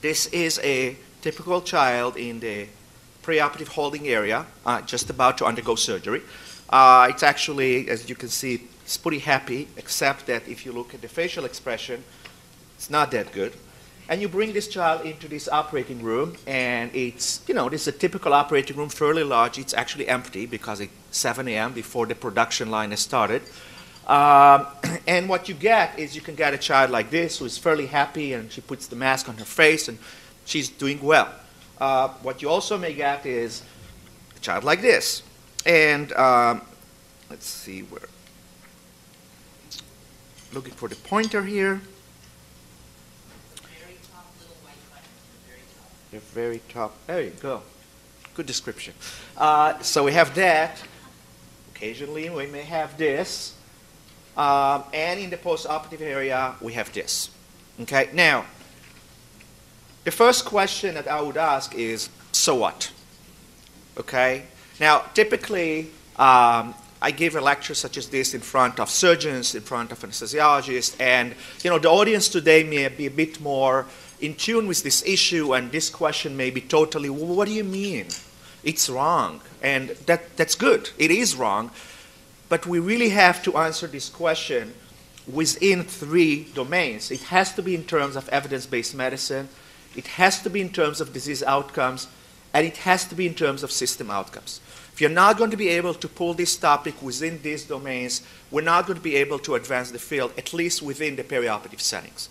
this is a typical child in the preoperative holding area, uh, just about to undergo surgery. Uh, it's actually, as you can see, it's pretty happy, except that if you look at the facial expression, it's not that good. And you bring this child into this operating room, and it's, you know, this is a typical operating room, fairly large. It's actually empty because it's 7 a.m. before the production line has started. Um, and what you get is you can get a child like this who is fairly happy, and she puts the mask on her face, and she's doing well. Uh, what you also may get is a child like this. And um, let's see where. Looking for the pointer here. The very top. There you go. Good description. Uh, so we have that. Occasionally we may have this. Um, and in the postoperative area, we have this. Okay, now, the first question that I would ask is, so what? Okay, now typically um, I give a lecture such as this in front of surgeons, in front of anesthesiologists, and you know the audience today may be a bit more in tune with this issue, and this question may be totally, well, what do you mean? It's wrong, and that, that's good. It is wrong, but we really have to answer this question within three domains. It has to be in terms of evidence-based medicine, it has to be in terms of disease outcomes, and it has to be in terms of system outcomes. If you're not going to be able to pull this topic within these domains, we're not going to be able to advance the field, at least within the perioperative settings.